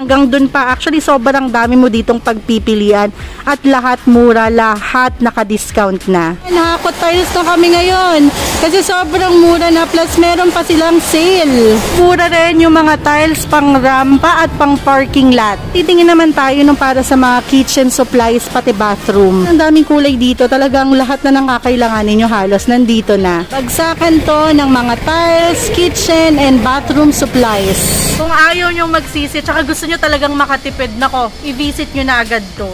Hanggang dun pa, actually sobrang dami mo ditong pagpipilian at lahat mura, lahat naka-discount na. Nakakot tiles na kami ngayon kasi sobrang mura na plus meron pa silang sale. Mura rin yung mga tiles pang rampa at pang parking lot. Titingin naman tayo nung para sa mga kitchen supplies pati bathroom. Ang daming kulay dito, talagang lahat na ng kakailanganin nyo halos nandito na. Bagsakan to ng mga tiles, kitchen and bathroom supplies. Kung ayaw nyo magsisi, tsaka gusto nyo talagang makatipid, nako, i-visit nyo na agad to.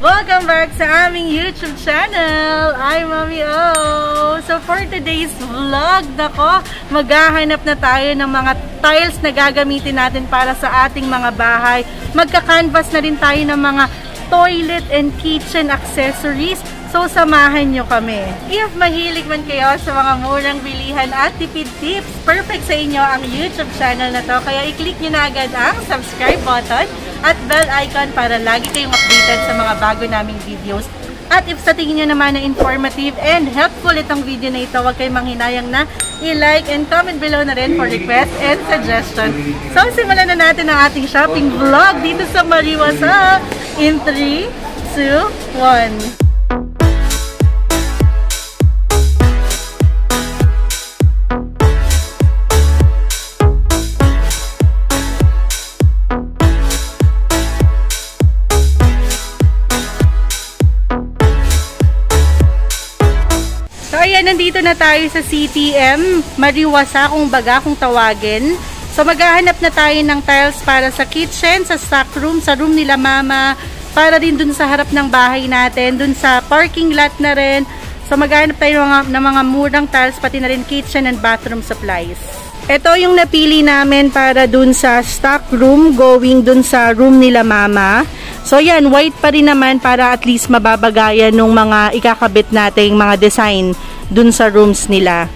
Welcome back sa aming YouTube channel! I'm Mami O! So for today's vlog, nako, maghahanap na tayo ng mga tiles na gagamitin natin para sa ating mga bahay. Magka-canvas na rin tayo ng mga toilet and kitchen accessories. So, samahan nyo kami. If mahilig man kayo sa mga murang bilihan at tipid tips, perfect sa inyo ang YouTube channel na to. Kaya i-click nyo na agad ang subscribe button at bell icon para lagi kayong updated sa mga bago naming videos. At if sa tingin nyo naman na informative and helpful itong video na ito, huwag kayong manghinayang na i-like and comment below na rin for request and suggestion. So, simulan na natin ang ating shopping vlog dito sa Mariwasa in 3, 2, 1. Nandito na tayo sa CTM, Mariwasa kung baga kung tawagin. So maghahanap na tayo ng tiles para sa kitchen, sa stock room, sa room nila mama, para din dun sa harap ng bahay natin, dun sa parking lot na rin. So maghahanap tayo ng mga, ng mga murang tiles, pati na rin kitchen and bathroom supplies. Ito yung napili namin para dun sa stock room, going dun sa room nila mama. So yan, white pa rin naman para at least mababagayan nung mga ikakabit nating mga design dun sa rooms nila.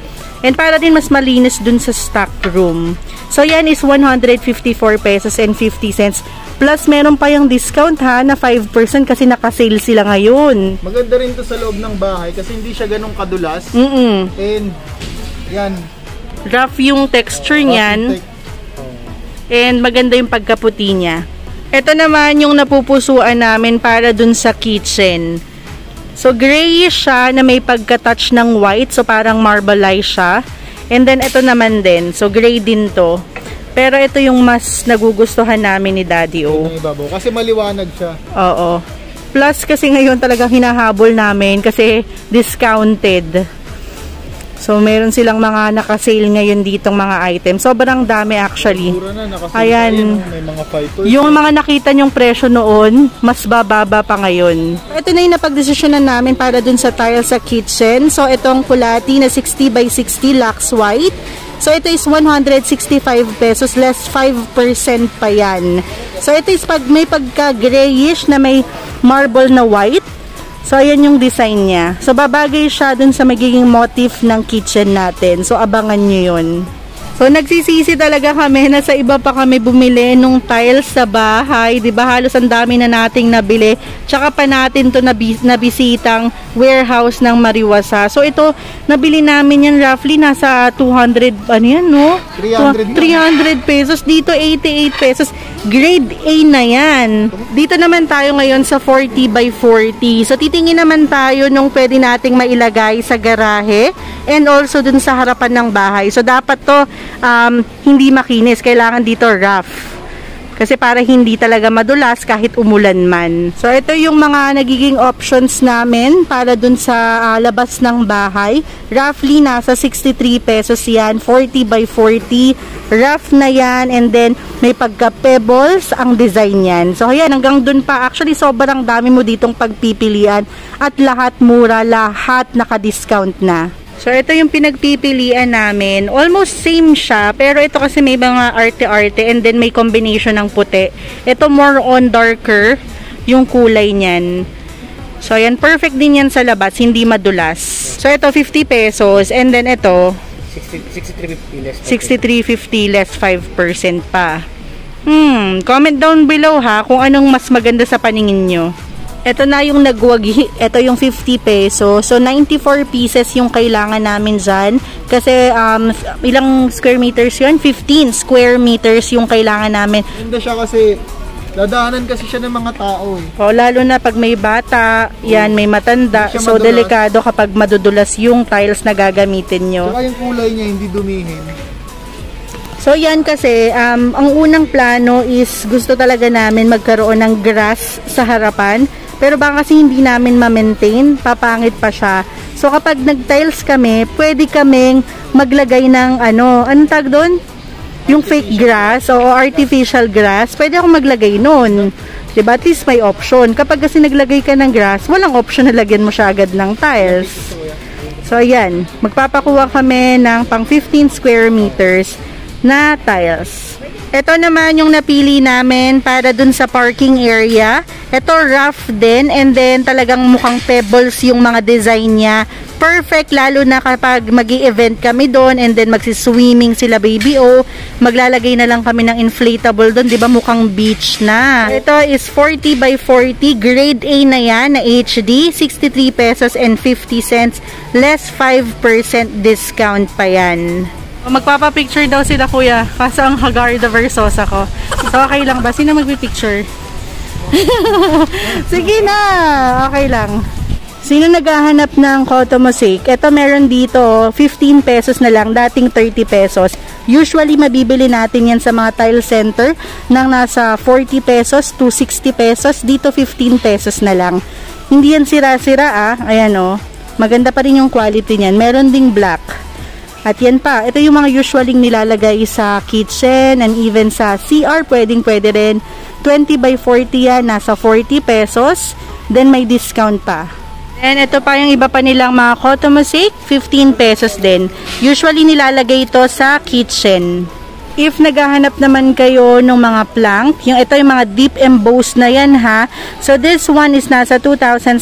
And para din mas malinis dun sa stock room. So yan is 154 pesos and 50 cents. Plus meron pa yung discount ha na 5% kasi naka-sale sila ngayon. Maganda rin to sa loob ng bahay kasi hindi siya ganun kadulas. Mm -mm. And yan. Rough yung texture niyan. And maganda yung pagkaputi niya. Ito naman yung napupusuan namin para dun sa kitchen. So, grayish siya na may pagka-touch ng white. So, parang marbleize siya. And then, ito naman din. So, gray din to. Pero ito yung mas nagugustuhan namin ni Daddy O. Ibabaw. Kasi maliwanag siya. Oo. Plus, kasi ngayon talagang hinahabol namin kasi discounted. So, meron silang mga naka-sale ngayon ditong mga items. Sobrang dami actually. Na, Ayan. May mga fighters. Yung mga nakita nyong presyo noon, mas bababa pa ngayon. Ito na yung napagdesisyonan namin para dun sa tile sa kitchen. So, itong kulati na 60 by 60 Lux White. So, ito is 165 pesos, less 5% pa yan. So, ito is pag may pagka-grayish na may marble na white. So, ayan yung design niya. So, babagay siya dun sa magiging motif ng kitchen natin. So, abangan nyo yun. So, nagsisisi talaga kami na sa iba pa kami bumili nung tiles sa bahay. ba diba? Halos ang dami na nating nabili. Tsaka pa natin to nabi nabisitang warehouse ng Mariwasa. So, ito, nabili namin yan roughly nasa 200, ano yan, no? 300 300 pesos. Dito, 88 pesos. Grade A na yan. Dito naman tayo ngayon sa 40 by 40. So, titingin naman tayo nung pwede nating mailagay sa garahe and also dun sa harapan ng bahay. So, dapat to um, hindi makinis. Kailangan dito rough. Kasi para hindi talaga madulas kahit umulan man. So, ito yung mga nagiging options namin para dun sa uh, labas ng bahay. Roughly, nasa 63 pesos yan. 40 by 40. Rough na yan. And then, may pagka-pebbles ang design yan. So, ayan, hanggang dun pa. Actually, sobrang dami mo ditong pagpipilian. At lahat mura, lahat naka-discount na. So, ito yung pinagpipilian namin. Almost same siya, pero ito kasi may mga arte-arte and then may combination ng puti. Ito more on darker yung kulay niyan. So, ayan, perfect din yan sa labas, hindi madulas. So, ito 50 pesos and then ito 63.50 less 63.50 less 5% pa. Hmm, comment down below ha kung anong mas maganda sa paningin nyo. Ito na yung nagwagi. Ito yung 50 peso. So, 94 pieces yung kailangan namin dyan. Kasi, um, ilang square meters yun? 15 square meters yung kailangan namin. Ganda siya kasi, dadaanan kasi siya ng mga tao eh. O, lalo na pag may bata, yan, may matanda. Hindi So, madulas. delikado kapag madudulas yung tiles na gagamitin nyo. Saka yung kulay niya hindi dumihin. So yan kasi, um, ang unang plano is gusto talaga namin magkaroon ng grass sa harapan. Pero baka kasi hindi namin ma-maintain, papangit pa siya. So kapag nag-tiles kami, pwede kaming maglagay ng ano, anong tag doon? Yung fake grass o artificial grass, pwede akong maglagay noon. Diba? At least may option. Kapag kasi naglagay ka ng grass, walang option na lagyan mo siya agad ng tiles. So, ayan. Magpapakuha kami ng pang 15 square meters na tiles. Ito naman yung napili namin para dun sa parking area. Ito rough din and then talagang mukhang pebbles yung mga design niya. Perfect lalo na kapag mag event kami doon and then magsiswimming sila baby o maglalagay na lang kami ng inflatable doon. Ba mukhang beach na. Ito is 40 by 40 grade A na yan na HD. 63 pesos and 50 cents. Less 5% discount pa yan. Magpapapicture daw sila kuya. Kaso ang Hagarda Versosa ko. So okay lang ba? Sino magpipicture? Sige na! Okay lang. Sino naghahanap ng Koto Mosaic? Ito meron dito, 15 pesos na lang, dating 30 pesos. Usually, mabibili natin yan sa mga tile center ng nasa 40 pesos to 60 pesos. Dito, 15 pesos na lang. Hindi yan sira-sira ah. Ayan oh. Maganda pa rin yung quality niyan. Meron ding black. At yan pa, ito yung mga usually nilalagay sa kitchen and even sa CR, pwedeng pwede rin. 20 by 40 yan, nasa 40 pesos. Then may discount pa. And ito pa yung iba pa nilang mga Koto Mosaic, 15 pesos din. Usually nilalagay ito sa kitchen. If naghahanap naman kayo ng mga plank, yung ito yung mga deep embossed na yan ha. So this one is nasa 2,750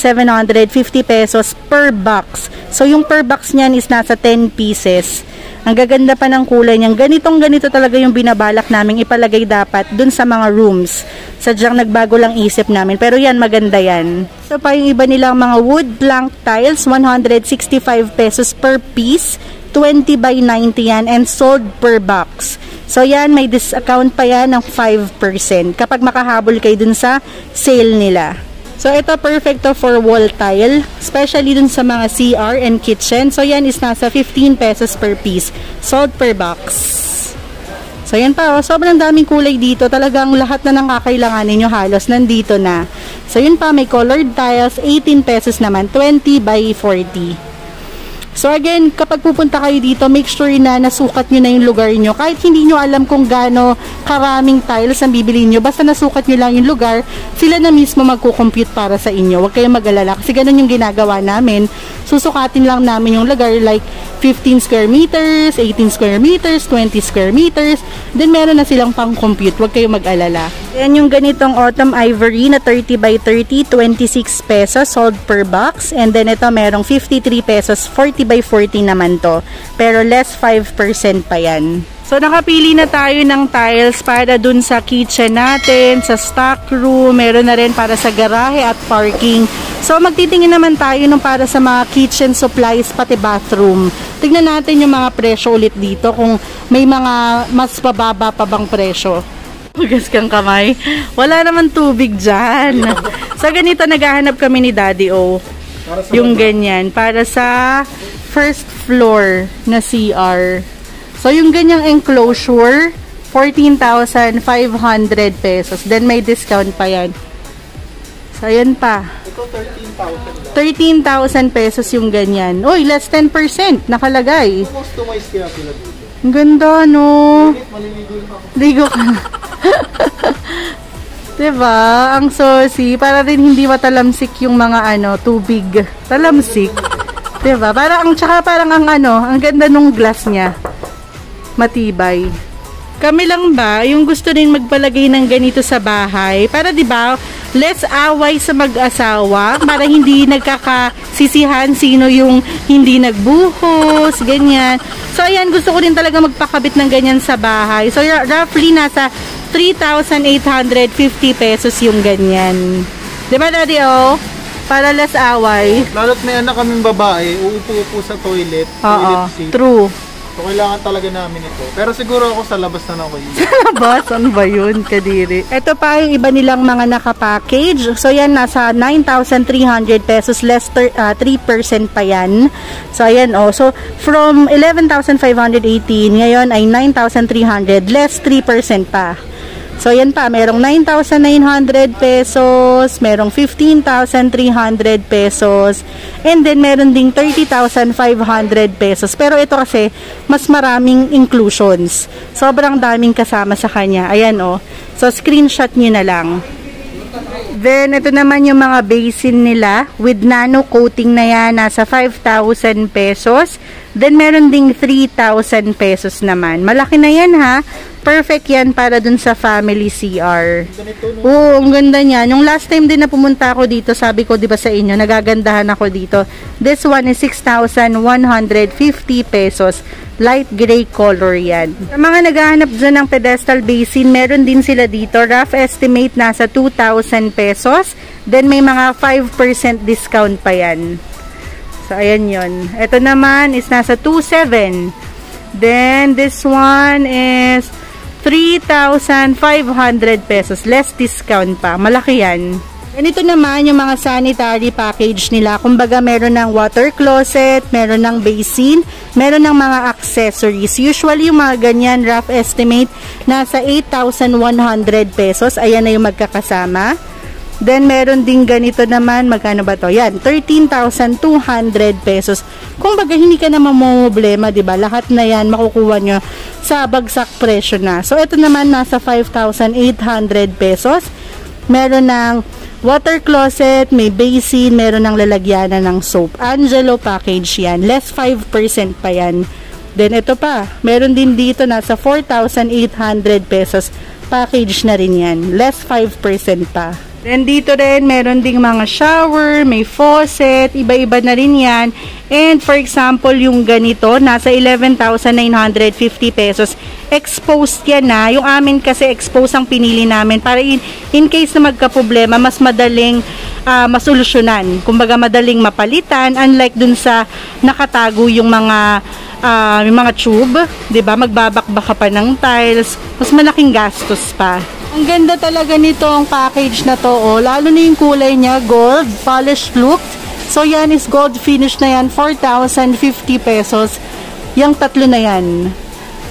pesos per box. So yung per box niyan is nasa 10 pieces. Ang gaganda pa ng kulay niyan. Ganitong ganito talaga yung binabalak naming ipalagay dapat dun sa mga rooms. Sadyang nagbago lang isip namin. Pero yan, maganda yan. So pa yung iba nilang mga wood plank tiles, 165 pesos per piece. 20 by 90 yan and sold per box. So yan, may discount pa yan ng 5% kapag makahabol kayo dun sa sale nila. So ito perfect for wall tile, especially dun sa mga CR and kitchen. So yan is nasa 15 pesos per piece, sold per box. So yan pa, oh, sobrang daming kulay dito. Talagang lahat na ng kakailanganin nyo halos nandito na. So yun pa, may colored tiles, 18 pesos naman, 20 by 40. So again, kapag pupunta kayo dito, make sure na nasukat nyo na yung lugar nyo. Kahit hindi nyo alam kung gaano karaming tiles ang bibili nyo, basta nasukat nyo lang yung lugar, sila na mismo magkukompute para sa inyo. Huwag kayong mag-alala kasi ganun yung ginagawa namin. Susukatin lang namin yung lugar like 15 square meters, 18 square meters, 20 square meters. Then meron na silang pang-compute. Huwag kayong mag-alala. Yan yung ganitong autumn ivory na 30 by 30, 26 pesos sold per box. And then ito merong 53 pesos, 40 by 40 naman to. Pero less 5% pa yan. So, nakapili na tayo ng tiles para dun sa kitchen natin, sa stock room, meron na rin para sa garahe at parking. So, magtitingin naman tayo nung para sa mga kitchen supplies, pati bathroom. Tignan natin yung mga presyo ulit dito kung may mga mas pababa pa bang presyo. Hugas kang kamay. Wala naman tubig dyan. Sa ganito, naghahanap kami ni Daddy O. Yung ganyan. Para sa first floor na CR. So, yung ganyang enclosure, 14,500 pesos. Then, may discount pa yan. So, ayan pa. Ito 13,000 lang. 13,000 pesos yung ganyan. Uy, less 10% nakalagay. Customize kaya sila dito. Ang ganda, no? Ligo ka. diba? Ang saucy. Para rin hindi matalamsik yung mga ano, tubig. Talamsik. Diba? Para ang, tsaka parang ang ano, ang ganda nung glass niya. Matibay. Kami lang ba, yung gusto rin magpalagay ng ganito sa bahay, para 'di ba, less away sa mag-asawa, para hindi nagkakasisihan sino yung hindi nagbuhos, ganyan. So ayan, gusto ko rin talaga magpakabit ng ganyan sa bahay. So roughly nasa 3,850 pesos yung ganyan. Di ba, Daddy O? Para less away. Lalo't may anak kaming babae, uupo-upo sa toilet. Oo, toilet seat. true. So, kailangan talaga namin ito. Pero siguro ako sa labas na ako yun. Labas, ano ba yun, kadiri? Ito pa yung iba nilang mga nakapackage. So, yan, nasa 9,300 pesos, less ter, ah, 3% pa yan. So, ayan, oh. So, from 11,518, ngayon ay 9,300, less 3% pa. So, yan pa, merong 9,900 pesos, merong 15,300 pesos, and then meron ding 30,500 pesos. Pero ito kasi, mas maraming inclusions. Sobrang daming kasama sa kanya. Ayan, oh. So, screenshot nyo na lang. Then, ito naman yung mga basin nila with nano coating na yan, nasa 5,000 pesos. Then, meron ding 3,000 pesos naman. Malaki na yan ha. Perfect yan para dun sa family CR. Oo, ang ganda niyan. Yung last time din na pumunta ako dito, sabi ko 'di ba sa inyo, nagagandahan ako dito. This one is 6,150 pesos. Light gray color yan. Sa mga naghahanap dyan ng pedestal basin, meron din sila dito. Rough estimate nasa 2,000 pesos. Then may mga 5% discount pa yan. So, ayan yon. Ito naman is nasa 2,700. Then, this one is 3,500 pesos. Less discount pa. Malaki yan. And ito naman yung mga sanitary package nila. Kumbaga meron ng water closet, meron ng basin, meron ng mga accessories. Usually yung mga ganyan rough estimate nasa 8,100 pesos. Ayan na yung magkakasama. Then, meron din ganito naman, magkano ba to? Yan, 13,200 pesos. Kung baga, hindi ka naman problema, di ba? Lahat na yan, makukuha nyo sa bagsak presyo na. So, ito naman, nasa 5,800 pesos. Meron ng water closet, may basin, meron ng lalagyanan ng soap. Angelo package yan. Less 5% pa yan. Then, ito pa. Meron din dito, nasa 4,800 pesos. Package na rin yan. Less 5% pa. Then dito rin, meron ding mga shower, may faucet, iba-iba na rin yan. And for example, yung ganito, nasa 11,950 pesos. Exposed yan na. Yung amin kasi exposed ang pinili namin para in, in case na magka-problema, mas madaling uh, masolusyonan. Kumbaga madaling mapalitan. Unlike dun sa nakatago yung mga uh, yung mga tube, 'di ba? Magbabakbak ka pa ng tiles, mas malaking gastos pa. Ang ganda talaga nitong package na to, oh. Lalo na yung kulay niya, gold, polished look. So, yan is gold finish na yan, 4,050 pesos. Yung tatlo na yan.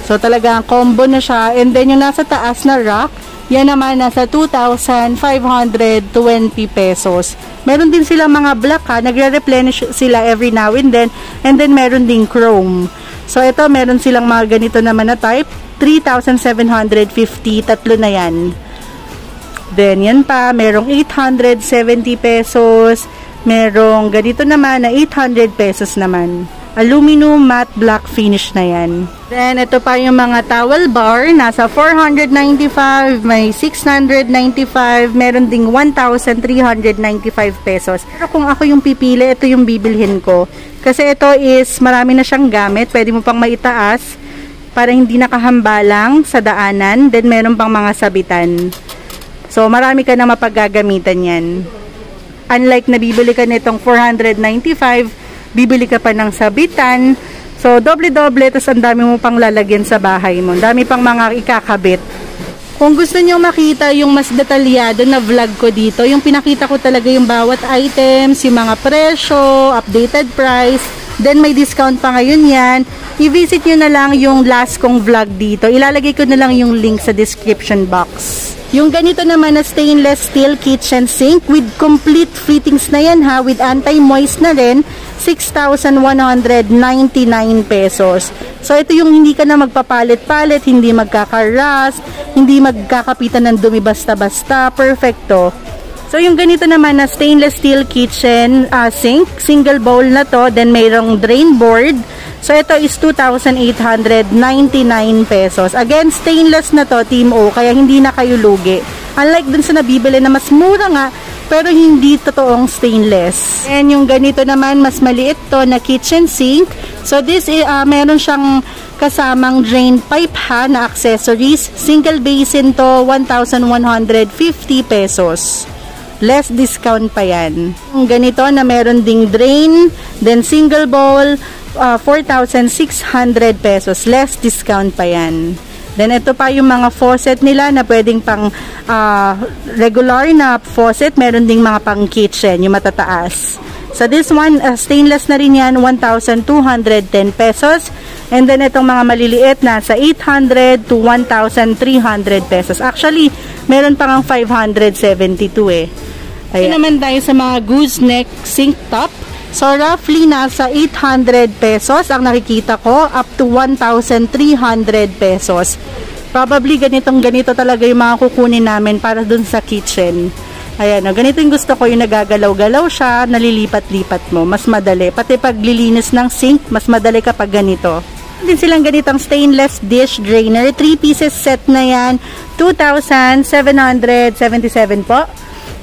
So, talagang combo na siya. And then, yung nasa taas na rack, yan naman nasa 2,520 pesos. Meron din sila mga black ha, nagre-replenish sila every now and then. And then, meron din chrome. So, ito, meron silang mga ganito naman na type. 3,750. Tatlo na yan. Then, yan pa. Merong 870 pesos. Merong ganito naman na 800 pesos naman. Aluminum matte black finish na yan. Then, ito pa yung mga towel bar. Nasa 495, may 695, meron ding 1,395 pesos. Pero kung ako yung pipili, ito yung bibilhin ko. Kasi ito is, marami na siyang gamit. Pwede mo pang maitaas para hindi nakahambalang sa daanan. Then, meron pang mga sabitan. So, marami ka na mapaggagamitan yan. Unlike na bibili ka nitong 495, bibili ka pa ng sabitan. So, doble-doble, tapos ang dami mo pang lalagyan sa bahay mo. Dami pang mga ikakabit. Kung gusto nyo makita yung mas detalyado na vlog ko dito, yung pinakita ko talaga yung bawat items, yung mga presyo, updated price, then may discount pa ngayon yan, i-visit nyo na lang yung last kong vlog dito. Ilalagay ko na lang yung link sa description box. Yung ganito naman na stainless steel kitchen sink with complete fittings na yan ha, with anti-moist na rin, 6,199 pesos. So, ito yung hindi ka na magpapalit-palit, hindi magkakaras, hindi magkakapitan ng dumi basta-basta. Perfecto. So, yung ganito naman na stainless steel kitchen uh, sink, single bowl na to, then mayroong drain board. So, ito is 2,899 pesos. Again, stainless na to, Team O, kaya hindi na kayo lugi. Unlike dun sa nabibili na mas mura nga, pero hindi totoong stainless. And yung ganito naman, mas maliit to na kitchen sink. So this, uh, meron siyang kasamang drain pipe ha na accessories. Single basin to 1,150 pesos. Less discount pa yan. Ganito na meron ding drain, then single bowl, uh, 4,600 pesos. Less discount pa yan. Then ito pa yung mga faucet nila na pwedeng pang uh, regular na faucet. Meron ding mga pang kitchen, yung matataas. So this one, uh, stainless na rin yan, 1,210 pesos. And then itong mga maliliit, nasa 800 to 1,300 pesos. Actually, meron pa ng 572 eh. Ayan. naman tayo sa mga gooseneck sink top. So roughly nasa 800 pesos ang nakikita ko up to 1,300 pesos. Probably ganitong ganito talaga yung mga kukunin namin para dun sa kitchen. Ayan, ganito yung gusto ko, yung nagagalaw-galaw siya, nalilipat-lipat mo. Mas madali. Pati paglilinis ng sink, mas madali kapag ganito. Din silang ganitong stainless dish drainer. 3 pieces set na yan. 2,777 po.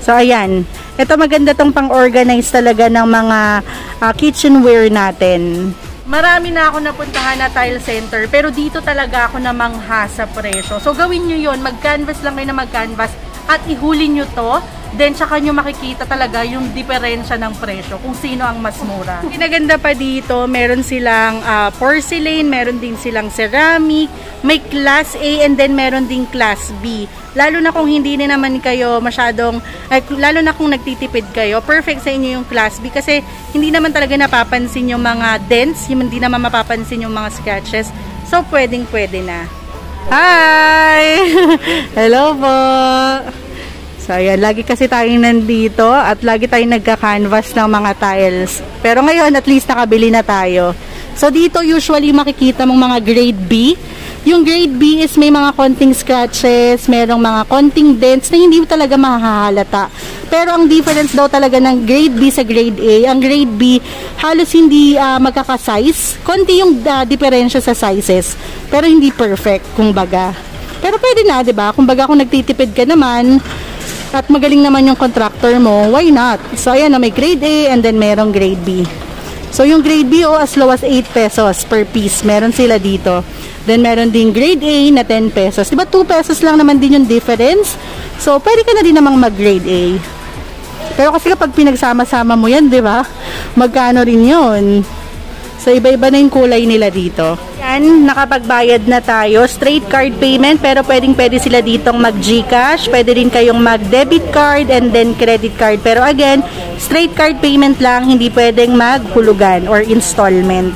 So, ayan. Ito maganda tong pang-organize talaga ng mga uh, kitchenware natin. Marami na ako napuntahan na tile center, pero dito talaga ako namangha sa presyo. So, gawin nyo yon Mag-canvas lang kayo na mag-canvas at ihuli nyo to Then, tsaka nyo makikita talaga yung diferensya ng presyo, kung sino ang mas mura. Kinaganda pa dito, meron silang uh, porcelain, meron din silang ceramic, may class A and then meron din class B. Lalo na kung hindi na naman kayo masyadong, ay, lalo na kung nagtitipid kayo, perfect sa inyo yung class B kasi hindi naman talaga napapansin yung mga dents, hindi naman mapapansin yung mga scratches. So, pwedeng pwede na. Hi! Hello po! So, ayan, lagi kasi tayong nandito at lagi tayong nagka-canvas ng mga tiles. Pero ngayon, at least nakabili na tayo. So, dito usually makikita mong mga grade B. Yung grade B is may mga konting scratches, merong mga konting dents na hindi talaga mahahalata. Pero ang difference daw talaga ng grade B sa grade A, ang grade B halos hindi uh, magkaka-size. Konti yung uh, diferensya sa sizes, pero hindi perfect, kumbaga. Pero pwede na, 'di ba? Kumbaga kung nagtitipid ka naman, at magaling naman yung contractor mo, why not? So, ayan na may grade A and then merong grade B. So, yung grade B o oh, as low as 8 pesos per piece, meron sila dito. Then, meron din grade A na 10 pesos. Diba 2 pesos lang naman din yung difference? So, pwede ka na din namang mag-grade A. Pero kasi kapag pinagsama-sama mo yan, di ba? Magkano rin yun? So, iba-iba na yung kulay nila dito. Yan, nakapagbayad na tayo. Straight card payment, pero pwedeng pwede sila ditong mag-Gcash. Pwede rin kayong mag-debit card and then credit card. Pero again, straight card payment lang, hindi pwedeng maghulugan or installment.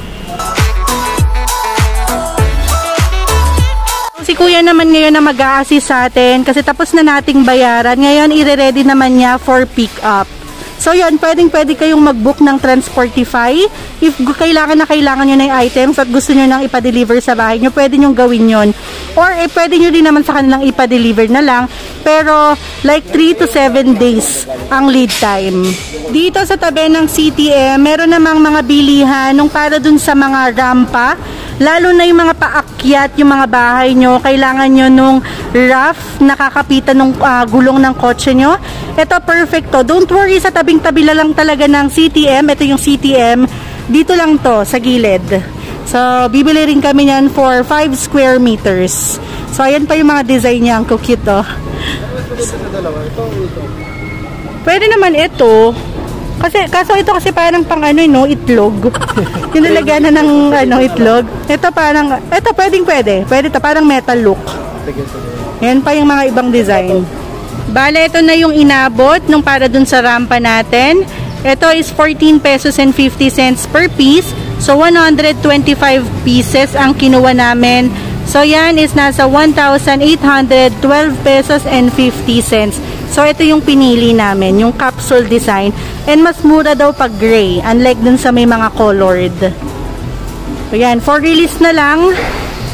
Si kuya naman ngayon na mag-a-assist sa atin kasi tapos na nating bayaran. Ngayon, ire-ready naman niya for pick up. So yun, pwedeng pwede kayong mag-book ng Transportify. If kailangan na kailangan nyo na yung items at gusto nyo nang ipa-deliver sa bahay nyo, pwede nyo gawin yon Or eh, pwede nyo din naman sa kanilang ipa-deliver na lang. Pero like 3 to 7 days ang lead time. Dito sa tabi ng CTM, meron namang mga bilihan nung para dun sa mga rampa Lalo na yung mga paakyat, yung mga bahay nyo, kailangan nyo nung rough nakakapitan ng uh, gulong ng kotse nyo. Ito, perfect to. Don't worry, sa tabing-tabi lang talaga ng CTM. Ito yung CTM. Dito lang to, sa gilid. So, bibili rin kami niyan for 5 square meters. So, ayan pa yung mga design niya. Ang cute, oh. Pwede naman ito. Kasi, kaso ito kasi parang pang ano, no, itlog. yung nalagyan na ng ano, itlog. Ito parang, ito pwedeng pwede. Pwede to parang metal look. Yan pa yung mga ibang design. Bale, ito na yung inabot nung para dun sa rampa natin. Ito is 14 pesos and 50 cents per piece. So, 125 pieces ang kinuha namin. So, yan is nasa 1,812 pesos and 50 cents. So, ito yung pinili namin, yung capsule design. And mas mura daw pag gray, unlike dun sa may mga colored. So, yan. For release na lang,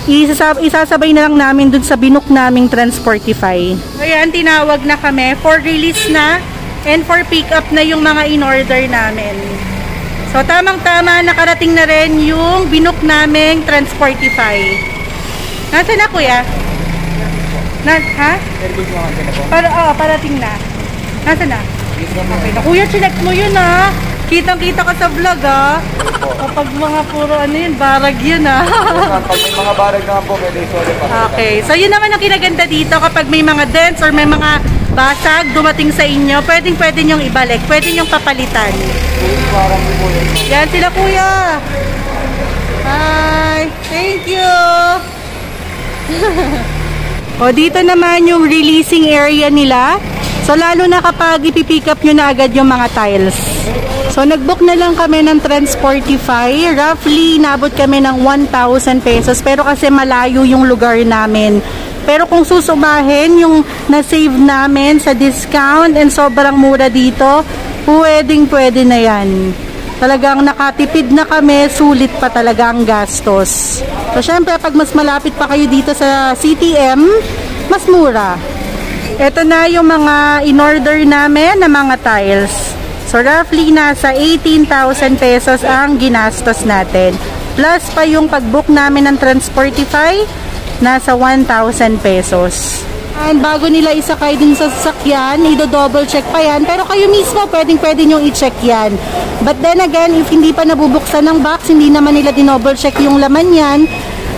isasab isasabay na lang namin dun sa binook naming Transportify. So, yan. Tinawag na kami. For release na, and for pick up na yung mga in-order namin. So, tamang-tama, nakarating na rin yung binook naming Transportify. Nasaan na, kuya? Na, ha? Airbus Para, oh, parating na. Nasaan na? Okay na. Kuya, select mo yun, ha? Kitang-kita ka sa vlog ah. Kapag mga puro ano yun, barag yun ah. Pag may mga barag naman po, pwede isole pa. okay, so yun naman ang kinaganda dito kapag may mga dents or may mga basag dumating sa inyo, pwedeng pwede nyong ibalik, pwede nyong papalitan. Yan sila kuya. Hi. Thank you. o dito naman yung releasing area nila. So lalo na kapag ipipick up nyo na agad yung mga tiles. So nagbook na lang kami ng Transportify. Roughly nabot kami ng 1,000 pesos pero kasi malayo yung lugar namin. Pero kung susubahin yung na-save namin sa discount and sobrang mura dito, pwedeng pwede na yan. Talagang nakatipid na kami, sulit pa talaga ang gastos. So syempre pag mas malapit pa kayo dito sa CTM, mas mura. Ito na yung mga in-order namin na mga tiles. So roughly nasa 18,000 pesos ang ginastos natin. Plus pa yung pag-book namin ng Transportify, nasa 1,000 pesos. And bago nila isakay din sa sasakyan, ido-double check pa yan. Pero kayo mismo, pwedeng pwede nyong i-check yan. But then again, if hindi pa nabubuksan ng box, hindi naman nila dinouble check yung laman yan,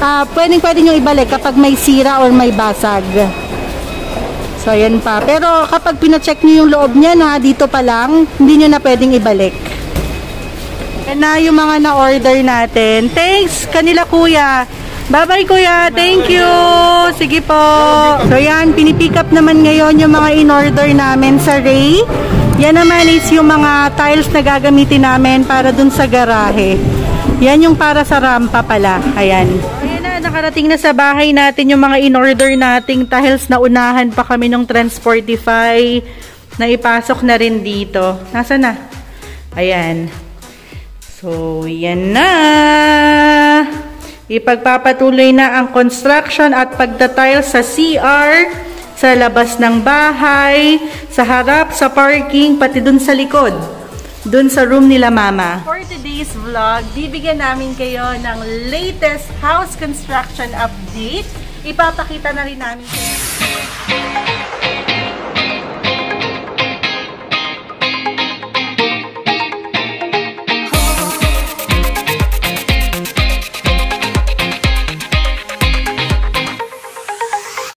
uh, pwedeng pwede nyong ibalik kapag may sira or may basag. So, ayan pa. Pero kapag pina-check nyo yung loob niya na dito pa lang, hindi nyo na pwedeng ibalik. Yan na yung mga na-order natin. Thanks kanila kuya. Bye-bye kuya. Thank you. Sige po. So yan, pinipick up naman ngayon yung mga in-order namin sa Ray. Yan naman is yung mga tiles na gagamitin namin para dun sa garahe. Yan yung para sa rampa pala. Ayan. Ayan na, nakarating na sa bahay natin yung mga in-order nating tiles na unahan pa kami ng Transportify na ipasok na rin dito. Nasa na? Ayan. So, yan na. Ipagpapatuloy na ang construction at pagdatiles sa CR, sa labas ng bahay, sa harap, sa parking, pati dun sa likod. Dun sa room nila mama. For today's vlog, bibigyan namin kayo ng latest house construction update. Ipapakita na rin namin kayo.